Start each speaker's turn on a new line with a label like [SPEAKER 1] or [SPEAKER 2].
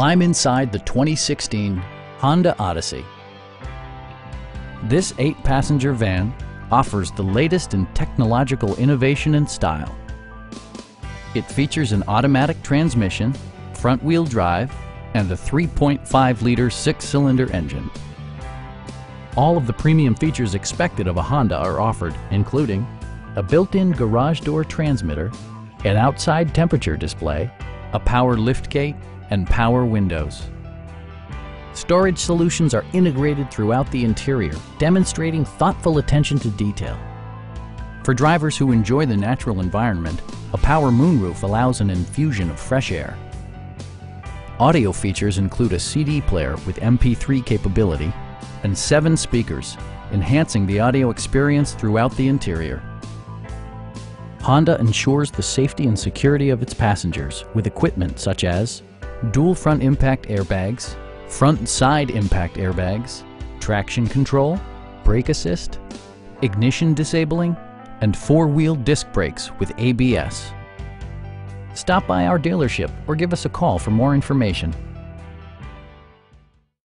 [SPEAKER 1] Climb inside the 2016 Honda Odyssey. This eight-passenger van offers the latest in technological innovation and style. It features an automatic transmission, front-wheel drive, and a 3.5-liter six-cylinder engine. All of the premium features expected of a Honda are offered, including a built-in garage door transmitter, an outside temperature display, a power liftgate, and power windows. Storage solutions are integrated throughout the interior, demonstrating thoughtful attention to detail. For drivers who enjoy the natural environment, a power moonroof allows an infusion of fresh air. Audio features include a CD player with MP3 capability and seven speakers, enhancing the audio experience throughout the interior. Honda ensures the safety and security of its passengers with equipment such as dual front impact airbags, front and side impact airbags, traction control, brake assist, ignition disabling, and four-wheel disc brakes with ABS. Stop by our dealership or give us a call for more information.